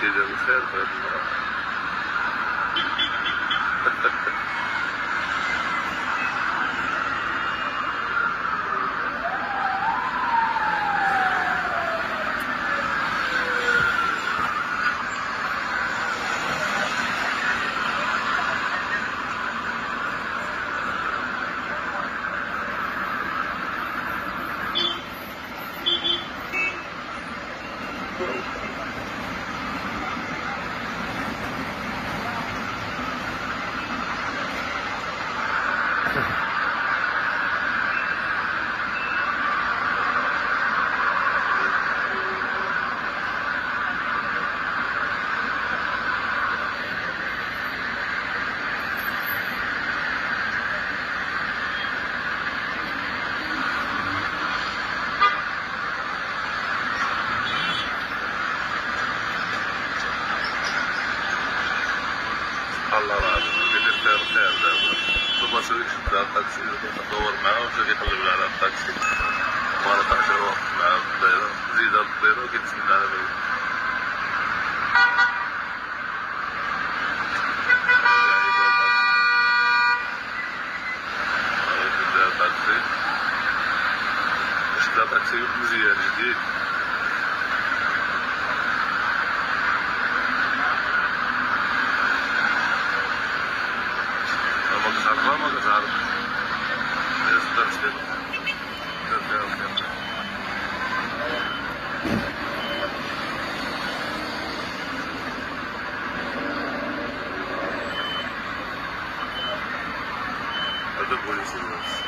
she didn't fit, but. Uh, الله العظيم خير خير دابا شد على الطاكسي دور معاه ومشى كيقلب على الطاكسي ما لقاش واقف معاه في الدايره زيد الدايره وكيتسنى على بابه شدا طاكسي مزيان جديد Это более серьезно.